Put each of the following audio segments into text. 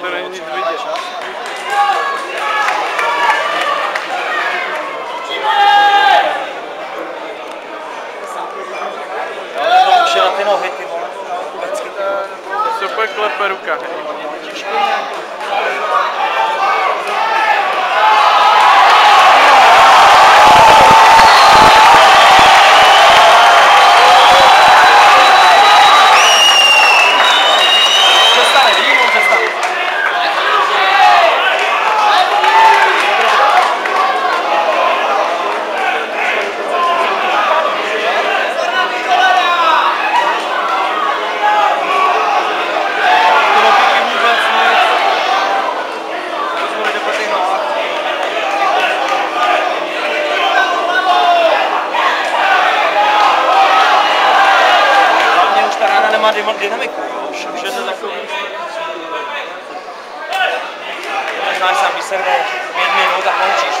to není nic vidět. Ty nohy, ty vole. To klepe ruka. Přestane, dynamiku, jo. už, je to takový. Máš sám, pět minut a končíš,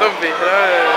também. Né?